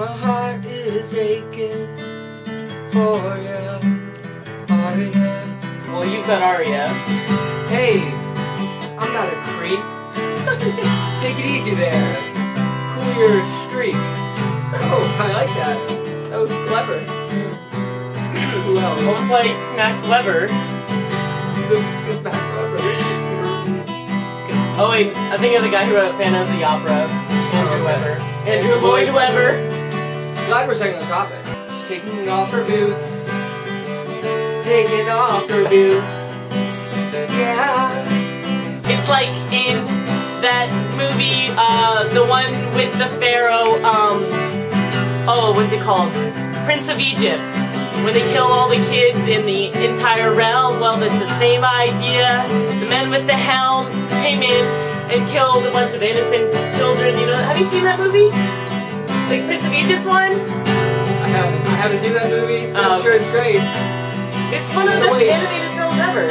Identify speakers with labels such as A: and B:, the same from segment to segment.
A: My heart is aching for you, Arya.
B: Well, you've got Arya.
A: Hey, I'm not a creep. Take it easy there. Cool your streak. Oh, I like that. That was clever. Who else?
B: Almost like Max Weber.
A: This, this Max Weber.
B: Oh wait, I think of the guy who wrote Phantom of the Opera. Andrew
A: Oh,
B: Weber. Andrew
A: Andrew
B: Lloyd
A: Lloyd
B: Webber.
A: Glad we're staying on topic. She's taking off her boots. Taking off her boots. Yeah.
B: It's like in that movie, uh, the one with the pharaoh, um, oh, what's it called? Prince of Egypt. Where they kill all the kids in the entire realm. Well, it's the same idea. The men with the helms came in and killed a bunch of innocent children. You know, have you seen that movie? Like Prince of Egypt one?
A: I haven't, I haven't seen that movie.
B: Oh,
A: I'm um, sure it's great.
B: It's one of the best animated films ever.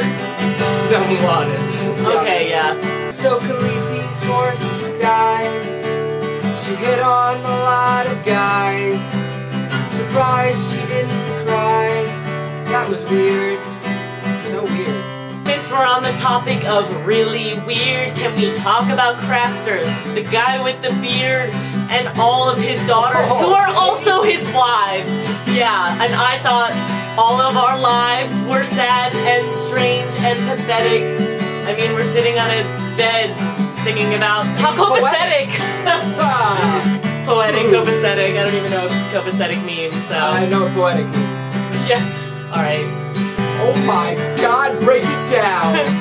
A: No, Mulan is.
B: Okay, yeah.
A: So Khaleesi's horse died. She hit on a lot of guys. Surprised she didn't cry. That was weird. So weird.
B: Since we're on the topic of really weird, can we talk about Craster, the guy with the beard, and all of his daughters, who oh. are also his wives? Yeah, and I thought all of our lives were sad and strange and pathetic. I mean, we're sitting on a bed singing about how copacetic.
A: Ah,
B: Poetic, copacetic. I don't even know what copacetic means, so.
A: I know what poetic means.
B: yeah. Alright.
A: Oh my god, break it down!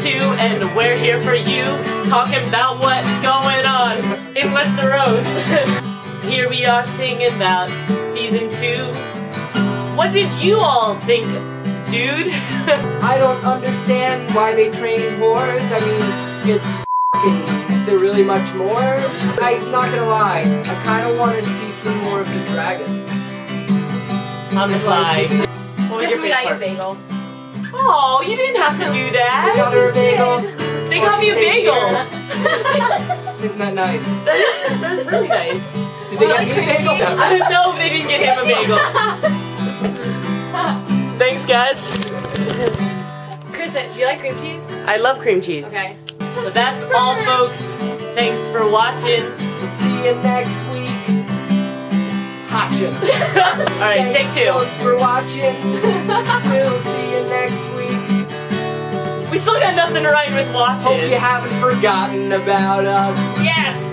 B: Thrones Season 2, and we're here for you, talking about what's going on in Westeros. so here we are singing about Season 2. What did you all think, dude?
A: I don't understand why they train whores. I mean, it's f***ing. Is there really much more? I'm not gonna lie. I kind of want to see some more of the dragons.
B: On the fly.
A: Like,
B: What was
C: Guess
B: your
C: we got your
B: favorite
C: bagel.
B: Oh, you didn't have to do that.
A: That nice?
B: That is, that is really nice.
A: Did they get you a bagel?
B: I know they didn't get him a bagel. Thanks, guys.
C: Chris, do you like cream cheese?
B: I love cream cheese.
C: Okay.
B: So that's all, folks. Thanks for watching.
A: We'll see you next week. Hotcha.
B: All right, take
A: Thanks,
B: two.
A: folks, for watching. we'll see you next week.
B: Still got nothing to write with watching.
A: Hope you haven't forgotten about us.
B: Yes.